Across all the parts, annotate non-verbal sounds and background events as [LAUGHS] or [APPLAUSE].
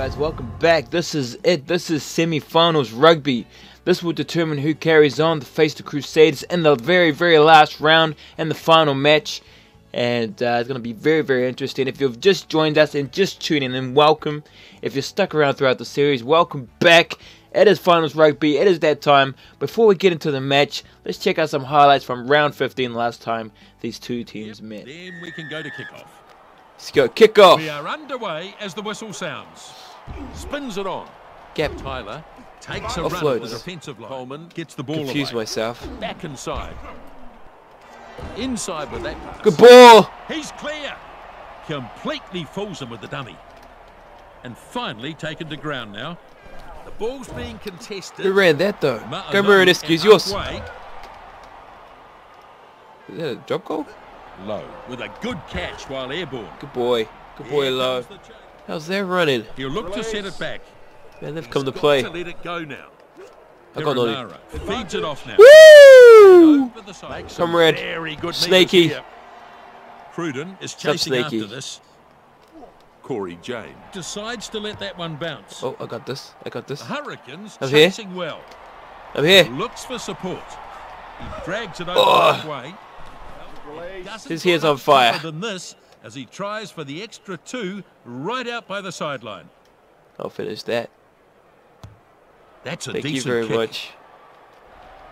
guys, welcome back. This is it. This is semi-finals rugby. This will determine who carries on to face the Crusaders in the very, very last round and the final match. And uh, it's going to be very, very interesting. If you've just joined us and just tuning in, welcome. If you're stuck around throughout the series, welcome back. It is finals rugby. It is that time. Before we get into the match, let's check out some highlights from round 15 last time these two teams met. Then we can go to kickoff. Let's go. kickoff. We are underway as the whistle sounds. Spins it on. Gap. Tyler takes a Offloads. run at the defensive line. Coleman gets the ball Confused away. myself. Back inside. Inside with that pass. Good ball. He's clear. Completely fools him with the dummy. And finally taken to ground now. The ball's being contested. Who ran that though? Ma'alum Go mirror this. and Use yours. Is that a drop goal? Lowe with a good catch while airborne. Good boy. Good boy, Here Low. Comes the change. How's that running? He'll look to set it back. Man, they've come to play. To let it go now. I got no. Perenara feeds it off now. Woo! Over the side. Comrade. Very good Snaky. Cruden is chasing after this. Cory Jane decides to let that one bounce. Oh, I got this. I got The this. Hurricanes I'm here. chasing well. I'm here. Looks for support. He drags it over Oh. halfway. His go head's much on fire. Than this, as he tries for the extra two right out by the sideline. I'll finish that. That's a Thank you very kick. much.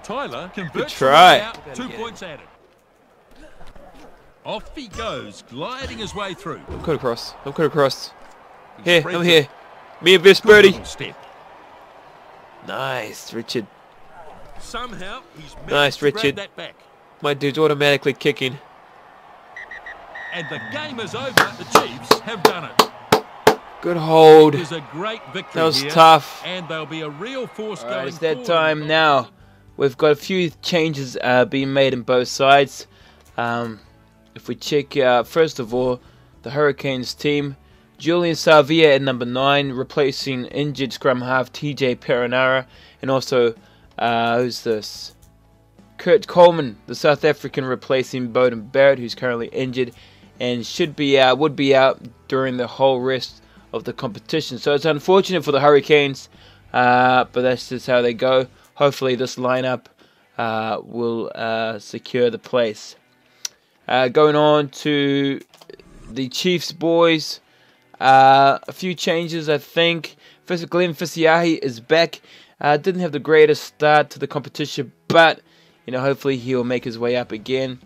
Tyler converts try. out, two points added. Off he goes, gliding his way through. I'm coming across. I'm coming across. He Here, I'm it. here. Me and Vince Good Birdie. step. Nice, Richard. Somehow he's Nice, Richard. that back. My dude's automatically kicking. And the game is over. The Chiefs have done it. Good hold. It is a great victory That was here, tough. And they'll be a real force All going right, it's that time now. We've got a few changes uh, being made in both sides. Um, if we check, uh, first of all, the Hurricanes team, Julian Savea at number nine, replacing injured scrum half TJ Perenara, and also uh, who's this? Kurt Coleman, the South African, replacing Beauden Barrett, who's currently injured and should be out, would be out during the whole rest of the competition. So it's unfortunate for the Hurricanes, uh, but that's just how they go. Hopefully, this lineup uh, will uh, secure the place. Uh, going on to the Chiefs boys, uh, a few changes, I think. First, Glenn Fisiahi is back. Uh, didn't have the greatest start to the competition, but you know, hopefully he'll make his way up again.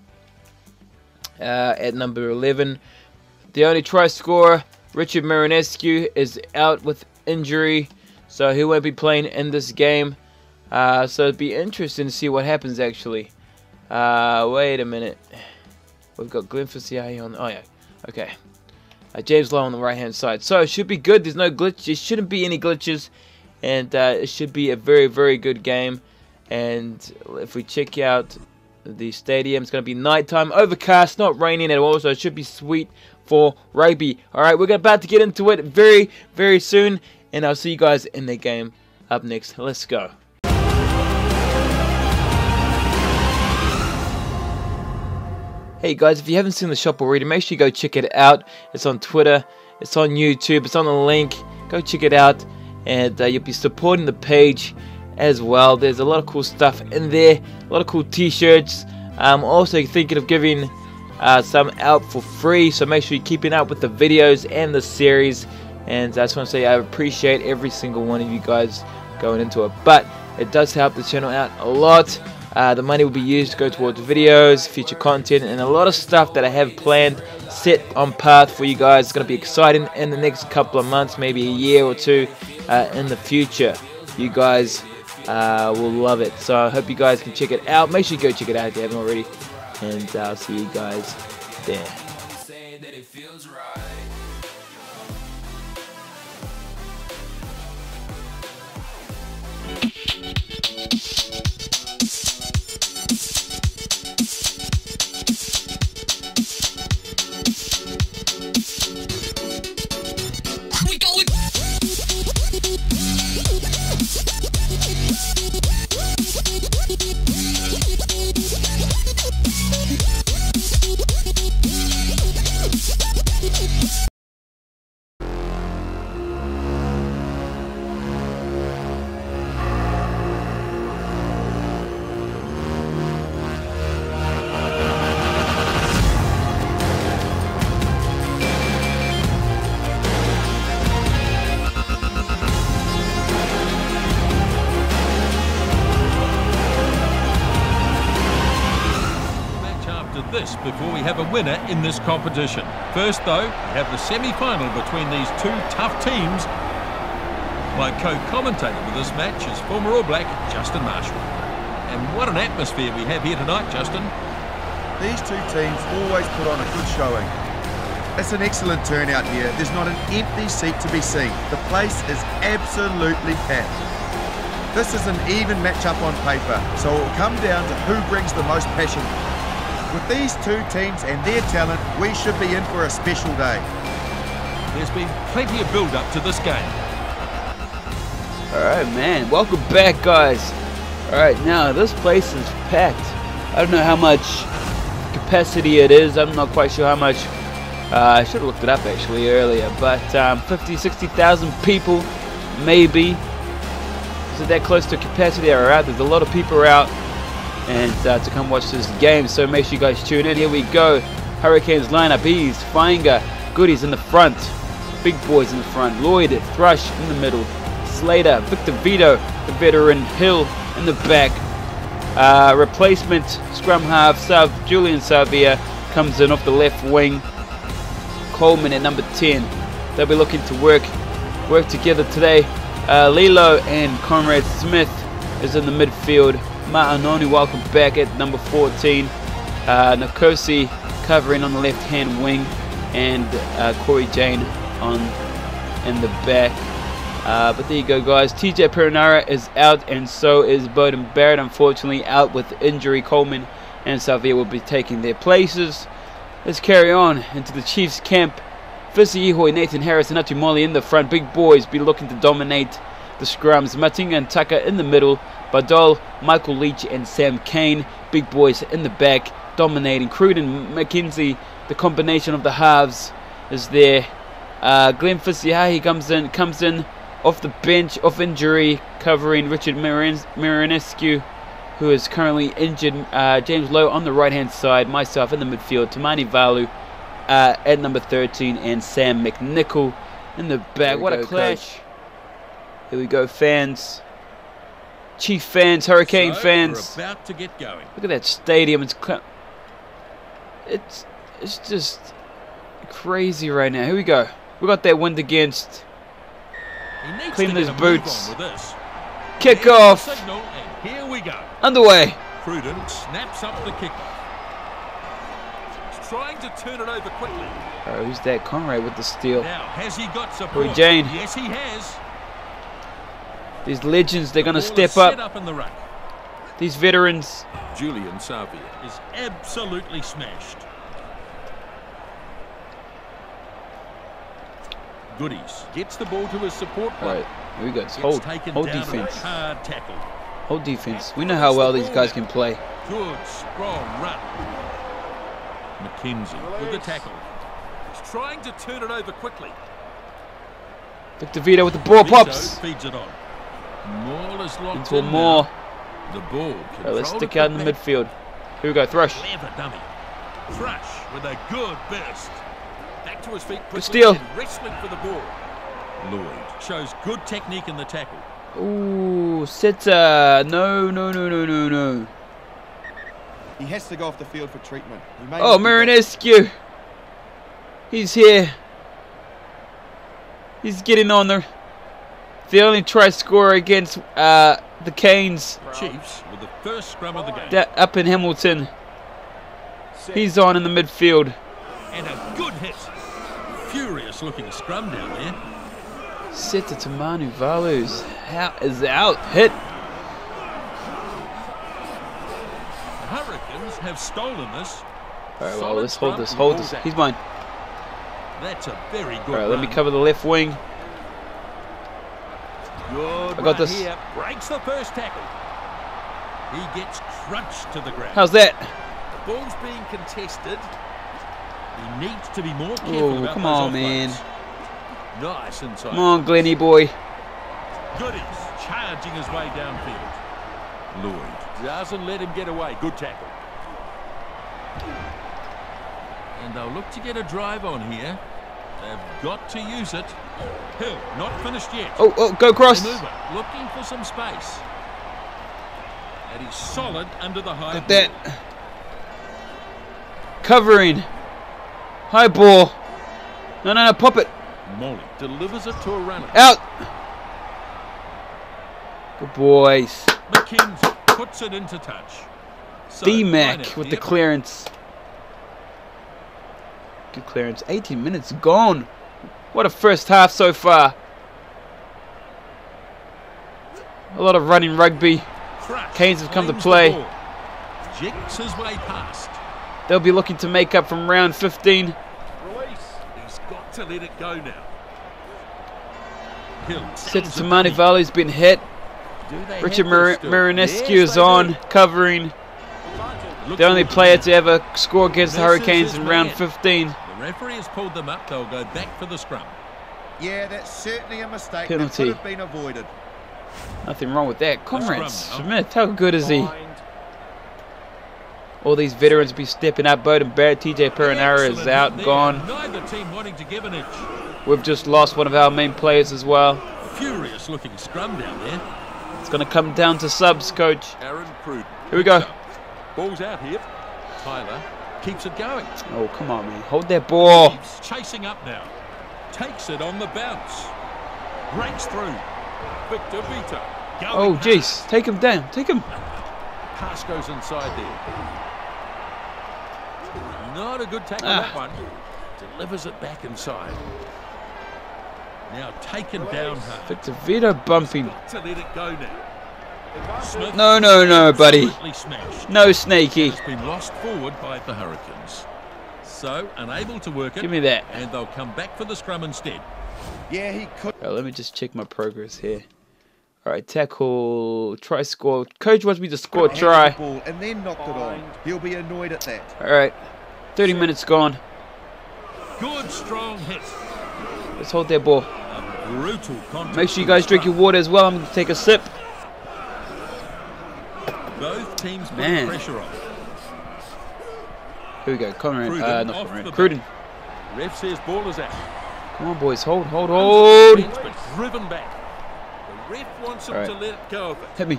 Uh, at number 11, the only try scorer, Richard Marinescu, is out with injury, so he won't be playing in this game. Uh, so it'd be interesting to see what happens actually. Uh, wait a minute. We've got Glenn Fisiahi on. Oh yeah, okay. Uh, James Lowe on the right hand side. So it should be good. There's no glitch. There shouldn't be any glitches, and uh, it should be a very very good game. And if we check out the stadium, it's going to be nighttime, overcast, not raining at all, so it should be sweet for rugby. All right, we're about to get into it very very soon, and I'll see you guys in the game up next. Let's go. Hey guys, if you haven't seen the shop already, make sure you go check it out. It's on Twitter, it's on YouTube, it's on the link. Go check it out, and uh, you'll be supporting the page as well. There's a lot of cool stuff in there, a lot of cool T-shirts. I'm also thinking of giving uh, some out for free, so make sure you're keeping up with the videos and the series. And I just want to say I appreciate every single one of you guys going into it. But it does help the channel out a lot. Uh, the money will be used to go towards videos, future content, and a lot of stuff that I have planned, set on path for you guys. It's going to be exciting in the next couple of months, maybe a year or two uh, in the future. You guys uh, will love it. So I hope you guys can check it out. Make sure you go check it out if you haven't already. And I'll see you guys there. Winner in this competition. First, though, we have the semi-final between these two tough teams. My co-commentator for this match is former All Black Justin Marshall. And what an atmosphere we have here tonight, Justin. These two teams always put on a good showing. It's an excellent turnout here. There's not an empty seat to be seen. The place is absolutely packed. This is an even matchup on paper, so it will come down to who brings the most passion. With these two teams and their talent, we should be in for a special day. There's been plenty of build-up to this game. Alright, man. Welcome back, guys. Alright, now this place is packed. I don't know how much capacity it is. I'm not quite sure how much. Uh, I should have looked it up actually earlier. But um, 50, 60,000 people, maybe. Is it that close to capacity are out? There's a lot of people out and uh, to come watch this game. So make sure you guys tune in. Here we go. Hurricanes lineup. Ease, Fainga, Goodies in the front. Big boys in the front. Lloyd, Thrush in the middle. Slater, Victor Vito, the veteran Hill in the back. Uh, replacement scrum half Sav, Julian Savea comes in off the left wing. Coleman at number 10. They'll be looking to work work together today. Uh, Lilo and Conrad Smith is in the midfield. Ma'a Nonu welcome back at number 14. Uh, Nkosi covering on the left hand wing and uh, Cory Jane on in the back. Uh, but there you go, guys. TJ Perenara is out, and so is Beauden Barrett. Unfortunately, out with injury. Coleman and Savea will be taking their places. Let's carry on into the Chiefs' camp. Fisi Ihoi, Nathan Harris, and Atu Moli in the front. Big boys be looking to dominate the scrums. Matinga and Tucker in the middle. Badal, Michael Leitch, and Sam Cane. Big boys in the back, dominating. Cruden, McKenzie, the combination of the halves is there. Uh, Glenn Fisiahi comes in, comes in off the bench, off injury, covering Richard Marinescu, who is currently injured. Uh, James Lowe on the right hand side, myself in the midfield, Tamanivalu uh, at number 13, and Sam McNichol in the back. What a clash! Coach. Here we go, fans. Chief fans, Hurricane so fans. About to get going. Look at that stadium. It's it's it's just crazy right now. Here we go. We got that wind against Clean these boots. Kick off. Signal, here we go. Underway. Cruden snaps up the kick. He's trying to turn it over quickly. Oh, who's that? Conrad with the steal. Now, has he got support? Roy Jane. Yes, he has. These legends, they're going to step up. up. up in the ruck. These veterans. Julian Savea is absolutely smashed. Goodies gets the ball to his support All right, here we go. hold, hold defense. Hard tackle. Hold defense. We know how well these guys can play. Good, strong run. McKenzie with the tackle. He's trying to turn it over quickly. Victor Vito with the ball pops. feeds it on. Maul is locked Into in more. The ball. Right, let's stick out in the midfield. Here we go, Thrush. Thrush with a good burst. Back to his feet quickly. Good steal. Wrestling for the ball. Lloyd shows good technique in the tackle. Ooh, Sitter. No, no, no, no, no, no. He has to go off the field for treatment. oh, Marinescu. He's here. He's getting on there. The only try scorer against uh, the Canes. Chiefs with the first scrum of the game. Up in Hamilton. He's on in the midfield. And a good hit. Furious looking scrum down there. Seta to Manu Valus. How is out. Hit. The Hurricanes have stolen this. Alright, well, let's hold this. Hold this. He's mine. That's a very good Alright, let me cover the left wing. Good I got this. Here. Breaks the first tackle. He gets crunched to the ground. How's that? The ball's being contested. He needs to be more careful Ooh, about come on, man. Nice inside. Come on, Glenny boy. Goodies charging his way downfield. Lloyd doesn't let him get away. Good tackle. And they'll look to get a drive on here. They've got to use it. Hill, not finished yet. Oh, oh, go cross. Looking for some space. And he's solid under the high. Got that. Covering. High ball. No, no, no, pop it. Moli delivers it to a runner. Out. Good boys. McKenzie puts it into touch. So, D-Mac with the clearance. Good clearance. 18 minutes gone. What a first half so far. A lot of running rugby. Canes have come to play. ball. Jinks his way past. They'll be looking to make up from round 15. Release. He's got to let it go now. Hill Set sells to Valley's been hit. Richard Mar- Marinescu is on, covering. The only player to ever score against the Hurricanes in round man. 15. The referee has pulled them up. They'll go back for the scrum. Yeah, that's certainly a mistake Penalty. that could have been avoided. Nothing wrong with that. scrum Conrad now. Smith, how good is he? All these veterans be stepping up. Beauden Barrett, TJ Perenara is out, hit there. gone. Neither team wanting to give an inch. We've just lost one of our main players as well. Furious looking scrum down there. It's going to come down to subs, coach. Aaron Cruden. Here we go. Ball's out here. Tyler keeps it going. Oh, come on, man. Hold that ball. He's chasing up now. Takes it on the bounce. Breaks through. Victor Vito. Going Oh, jeez. Take him down. Take him. Pass goes inside there. Not a good tackle Ah. that one. Delivers it back inside. Now taken down hard. Victor Vito bumping. To let it go now. Smith No, no, no, buddy. No, Snaky. It's been lost forward by the Hurricanes. So unable to work it. Give me that. And they'll come back for the scrum instead. Yeah, he could. All right, let me just check my progress here. All right, tackle, try score. Coach wants me to score handle try. ball and then knocked it on. He'll be annoyed at that. All right, 30 minutes gone. Good strong hit. Let's hold that ball. A brutal contact. Make sure you guys drink your water as well. I'm going to take a sip. Both teams put Man. pressure on. Here we go. Conrad. Cruden Uh, not Conrad. Cruden. Ref says ball is out. Come on, boys. Hold, hold, hold. But driven back. The ref wants him All right. to let go of it. Hit me.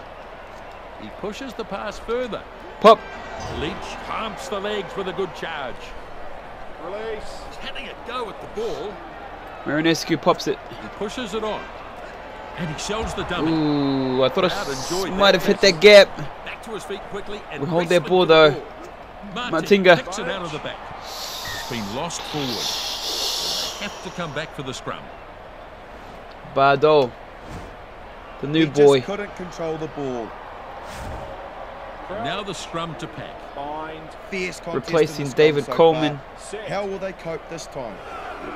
He pushes the pass further. Pop. Leitch pumps the legs with a good charge. Release. He's having a go at the ball? Marinescu pops it. He pushes it on. And he shows the dummy. Ooh, I thought I Crowd s- enjoyed might that have hit that gap. Back to his feet quickly. And We hold their ball, though. ball. Martin Martinga. picks it out of the back. It's been lost forward. They have to come back for the scrum. Bardo. The new he boy. just couldn't control the ball. Now the scrum to pack. Fierce contest Replacing David so Coleman. far. How will they cope this time?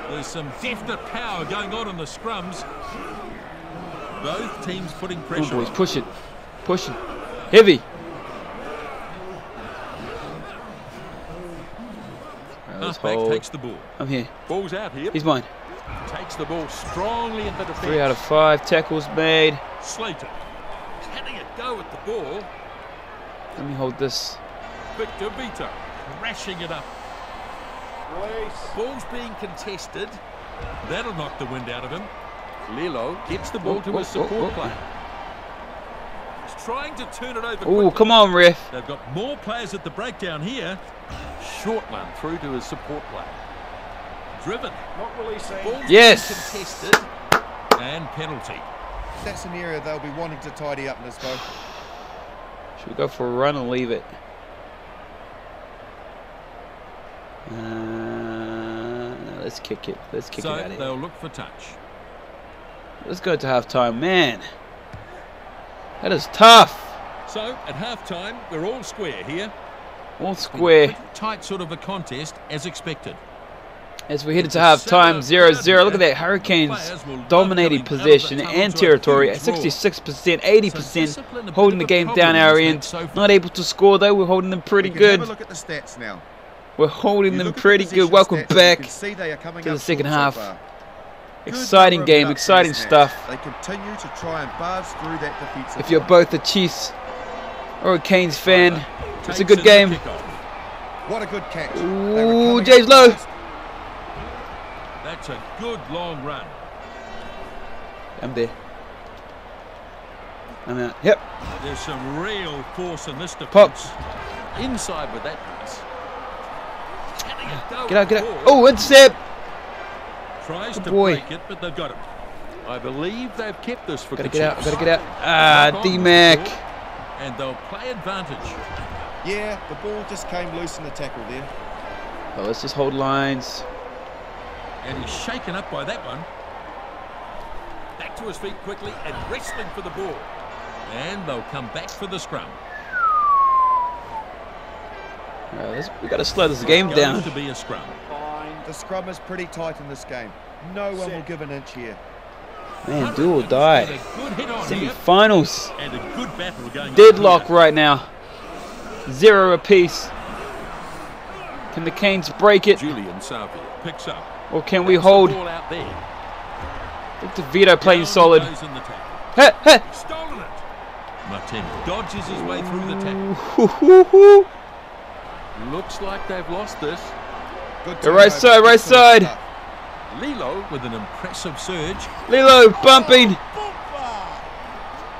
There's some definite power going on in the scrums. Both teams putting pressure on, boys. Push it. Push it. Heavy. Let's Halfback hold. takes the ball. I'm here. Ball's out here. He's mine. Takes the ball strongly in the defence. Three out of five tackles made. Slater. Can it go at the ball? Let me hold this. Victor Vito crashing it up. Ball's being contested. That'll knock the wind out of him. Lilo gets the ball Oh, to oh, his support oh, oh. player. He's trying to turn it over. Ooh, quickly. come on, ref. They've got more players at the breakdown here. Short one through to his support player. Driven. Not releasing. Ball's Yes. being contested. And penalty. That's an area they'll be wanting to tidy up, Nisbo. Should we go for a run and leave it? Uh, let's kick it. Let's kick so it out of here. they'll look for touch. Let's go to halftime. Man, that is tough. So at half time, we're all square here. All square. Tight sort of a contest as expected. As we head into halftime, 0 0. Look at that. Hurricanes dominating possession and territory at 66%, 80%. Holding the game down our end. Not able to score though. We're holding them pretty We can Have a good. look at the stats now. We're holding them look at the pretty good. Welcome stats and you back. can see they are coming to the second half. Far. Good Exciting game, exciting stuff. They continue to try and barge through that defensive If you're line. both a Chiefs or a Canes fan, it's a good game. What a good catch. Ooh, coming James Lowe. That's a good long run. I'm there. I'm out. Yep. There's some real force in this defense. Pops. Inside with that pass. Can he go Get out, get out. forward? Oh, intercept. Tries Good to boy. break it, but they've got him. I believe they've kept this for Gotta the get out, Chiefs. gotta get out. Ah, Knock on with the D-Mac. And they'll play advantage. Yeah, the ball just came loose in the tackle there. Oh, let's just hold lines. And he's shaken up by that one. Back to his feet quickly and wrestling for the ball. And they'll come back for the scrum. All right, let's, we gotta slow this game down. to be a scrum. The scrum is pretty tight in this game. No one will give an inch here. Man, do or Got die. a good hit on here Semi-finals. and a good battle going on Deadlock here. right now. Zero apiece. Can the Canes break it, Julian Savea picks up. or can we Puts the hold? ball out there. Victor Vito playing Down solid. goes in the. Hey, hey. Stolen it. Martin dodges his way through the tackle. Looks like they've lost this. Good The right side, right side. Lilo with an impressive surge. Lilo bumping.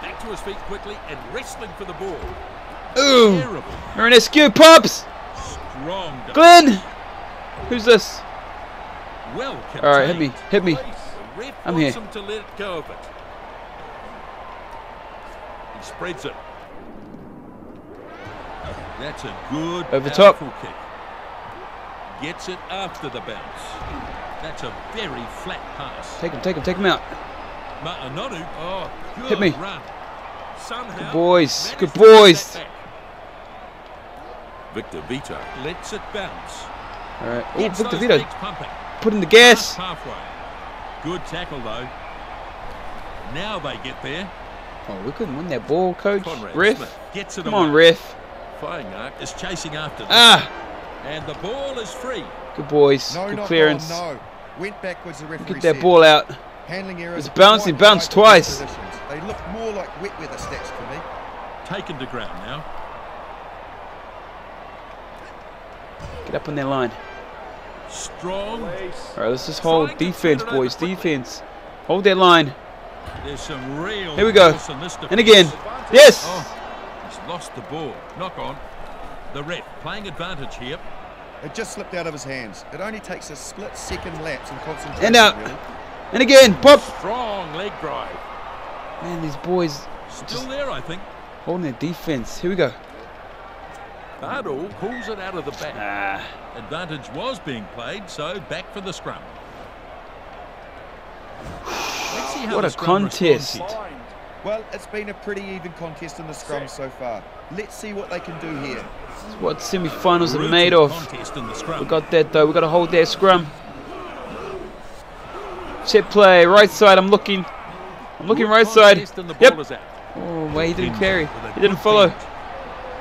Back to his feet quickly and wrestling for the ball. Ooh. Terrible. Marinescu pops. Strong. defense. Glenn. Who's this? Well contained. All right, hit me. Hit me. I'm here. him to let go of it. He spreads it. That's a good Over top. kick. Gets it after the bounce. That's a very flat pass. Take him, take him, take him out. Ma'a Nonu. Oh, good Hit me. run. Somehow Good boys, good boys. Victor Vito lets it bounce. All right. Oh, Victor Vito legs pumping. putting the gas. Halfway. Good tackle though. Now they get there. Oh, we couldn't win that ball, coach. Conrad Ref. Smith gets it Come away. on, ref. Flying Arc is chasing after them. Ah, And the ball is free. good boys. No, Good clearance. On, no. Went backwards, the referee Get that said. ball out. Handling errors. It's bouncing, bounced high for these twice. positions. They look more like wet weather stats to me. Taken to ground now. Get up on their line. Strong. All right, let's just hold Trying defense, turn it over boys. quickly. Defense. Hold that line. There's some real Here we go. force in this And again. Yes. Oh, he's lost the ball. Knock on. The ref playing advantage here. It just slipped out of his hands. It only takes a split second lapse in concentration. And out. Really. And again. Pop. Strong leg drive. Man, these boys Still there, I think. holding their defense. Here we go. Bardall pulls it out of the back. Ah. Advantage was being played, so back for the scrum. Let's see how What the a scrum contest. Well, it's been a pretty even contest in the scrum so far. Let's see what they can do here. It's what semi-finals are made of. Contest in the scrum. We got that though. We got to hold that scrum. Set play, right side. I'm looking. I'm looking right side. contest and the Yep. is. Oh, wait, he didn't carry. He didn't follow.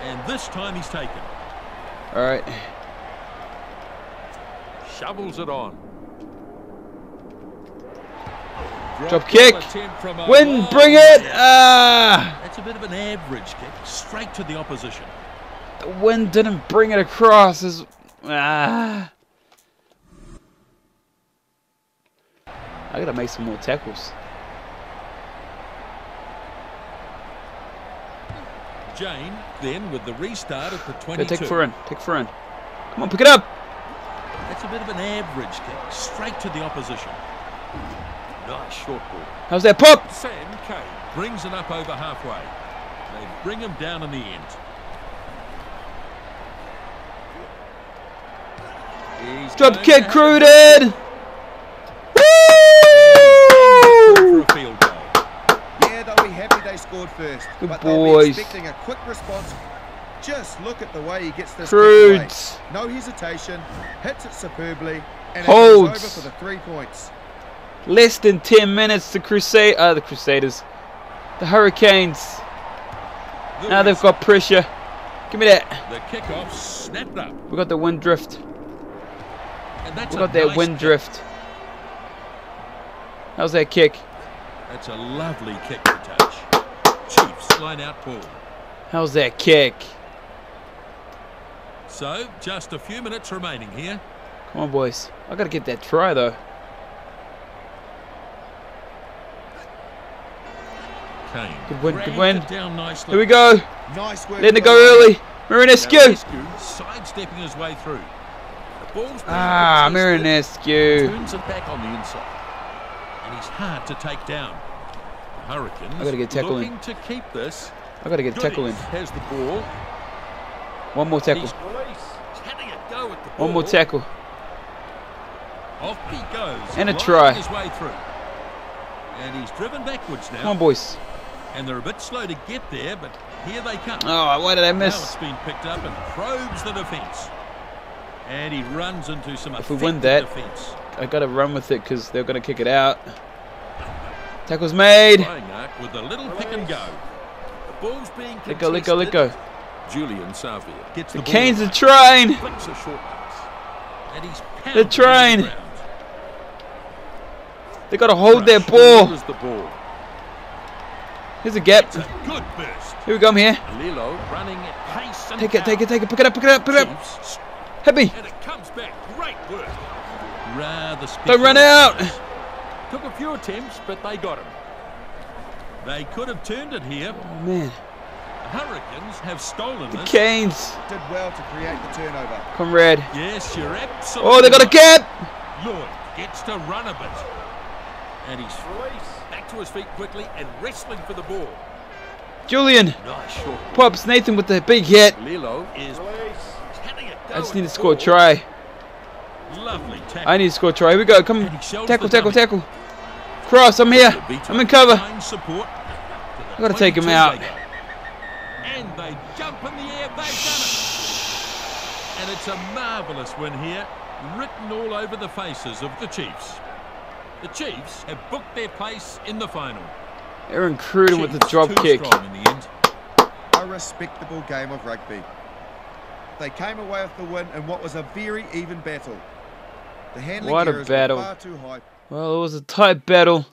And this time he's taken. All right. Shovels it on. Drop kick. goal attempt from a Win, bring it. Ah. That's a bit of an average kick, straight to the opposition. Wind didn't bring it across. As, ah. I gotta make some more tackles. Jane then with the restart at the Go 22. take for in. Take for in. Come on, pick it up. That's a bit of an average kick, straight to the opposition. Nice short ball. How's that pop? Sam Cane brings it up over halfway. They bring him down in the end. He's Drop going kick, to crewed. Woo! a field goal. Yeah, they'll be happy they scored first. Good but they'll boys. be expecting a quick response. Just look at the way he gets this. Crudes. No hesitation, hits it superbly, and Holds. it over for the three points. Less than 10 minutes. The Crusade, uh, the Crusaders, the Hurricanes. The Now they've got pressure. Give me that. the kickoff snapped up. We got the wind drift. And that's We a got that nice wind kick. drift. How's that kick? That's a lovely kick to touch. Chiefs line out ball. How's that kick? So, just a few minutes remaining here. Come on, boys. I gotta get that try though. Cane. Good win, good win. Down nicely. Here we go. Nice work. Letting it by go the- early. Marinescu. Marinescu sidestepping his way through. The Ball's being Ah. Marinescu. Turns it back on the inside. And he's hard to take down. The Hurricanes I gotta get tackle in. to keep this. I gotta get a tackle in. Has the ball. One more tackle. He's he's go at the ball. One more tackle. Off he goes. And a try. His way through. And he's driven backwards now. Come on, boys. And they're a bit slow to get there, but here they come. Oh, why did I Now miss? it's been picked up and probes the defence. And he runs into some If we win that- defence. I gotta run with it because they're gonna kick it out. Tackle's made. With a little pick and go. The ball's being Let go, let go, let go. Julian Savea gets the, The ball. Canes are trying. flicks a short pass. And he's They're the They gotta hold their ball. the ball. Here's a gap. A good burst. Here we go, I'm here. Lilo running at pace and Take it, take it, take it. Pick it up, pick it up, pick it up. Chiefs, Hit me. And it comes back. Great work. Rather Don't run out. Took a few attempts, but they got him. They could have turned it here. Oh, man. The Hurricanes have stolen The this. Canes. Did well to create the turnover. Comrade. Yes, you're absolutely Oh, they got a right. gap. Lloyd gets to run a bit. And he's back to his feet quickly and wrestling for the ball. Julian. Nice shot. Pops Nathan with the big hit. Lilo is having a go I just need to score a try. Lovely tackle. I need to score a try. Here we go. Come. And he shows Tackle, tackle, tackle. Cross. I'm here. I'm in cover. finds Support. I gotta take him out. And they jump in the air. They've done it. And it's a marvellous win here, written all over the faces of the Chiefs. The Chiefs have booked their place in the final. Aaron Cruden with the drop kick. in the end. A respectable game of rugby. They came away with the win in what was a very even battle. The handling What a battle. far too high. Well, it was a tight battle.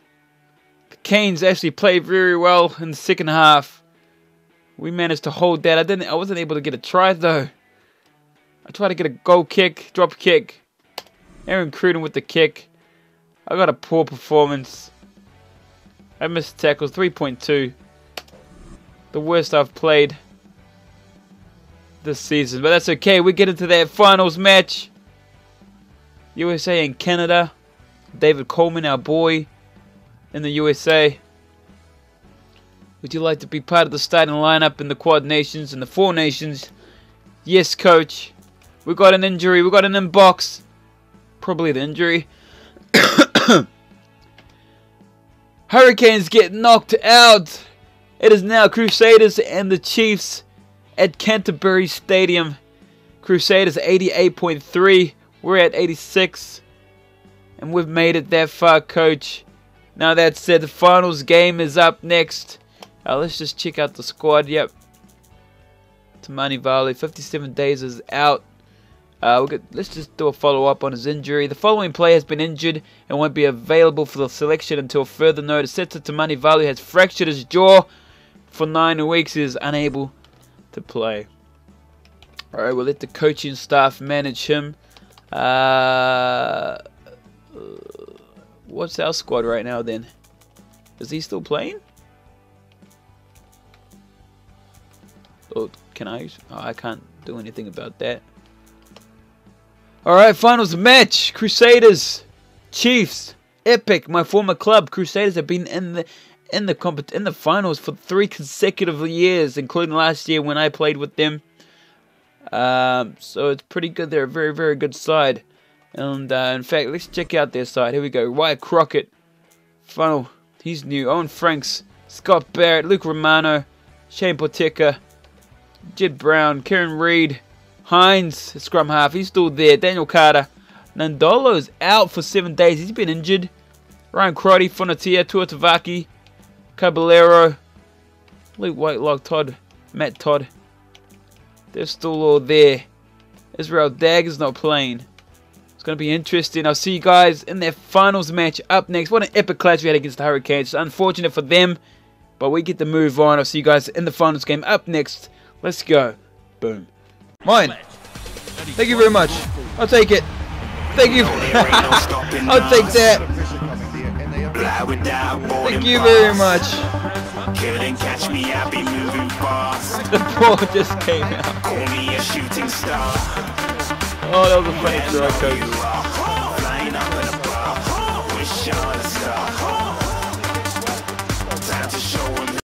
The Canes actually played very well in the second half. We managed to hold that. I didn't. I wasn't able to get a try though. I tried to get a goal kick, drop kick. Aaron Cruden with the kick. I got a poor performance. I missed tackles, 3.2. The worst I've played this season, but that's okay. We get into that finals match. USA and Canada. David Coleman, our boy in the USA. Would you like to be part of the starting lineup in the Quad Nations and the Four Nations? Yes, coach. We got an injury. We got an inbox. Probably the injury. [COUGHS] Hurricanes get knocked out. It is now Crusaders and the Chiefs at Canterbury Stadium. Crusaders 88.3. We're at 86. And we've made it that far, coach. Now that said, the finals game is up next. Uh, let's just check out the squad. Yep. Tamanivalu, 57 days is out. Uh, we'll get, let's just do a follow up on his injury. The following player has been injured and won't be available for the selection until further notice. Setsa Tamanivalu has fractured his jaw for nine weeks. He is unable to play. Alright, we'll let the coaching staff manage him. Uh, what's our squad right now then? Is he still playing? Oh, can I? Oh, I can't do anything about that. Alright, finals match. Crusaders, Chiefs, Epic, my former club. Crusaders have been in the in the compet- in the finals for three consecutive years, including last year when I played with them. Um, so it's pretty good. They're a very, very good side. And uh, in fact, let's check out their side. Here we go. Wyatt Crockett, funnel. He's new. Owen Franks, Scott Barrett, Luke Romano, Shane Porteca, Jed Brown, Kieran Read, Hines, scrum half. He's still there. Daniel Carter. Nadolo's out for seven days. He's been injured. Ryan Crotty, Fonatia, Tuatavaki, Caballero, Luke Whitelock, Todd, Matt Todd. They're still all there. Israel Dagger's not playing. It's going to be interesting. I'll see you guys in their finals match up next. What an epic clash we had against the Hurricanes. It's unfortunate for them, but we get to move on. I'll see you guys in the finals game up next. Let's go. Boom. Mine. Thank you very much. I'll take it. Thank you. [LAUGHS] I'll take that. Thank you very much. Couldn't catch me, I be moving fast. [LAUGHS] The ball just came out. Call me a shooting star. Oh, that was a funny throw, Coach.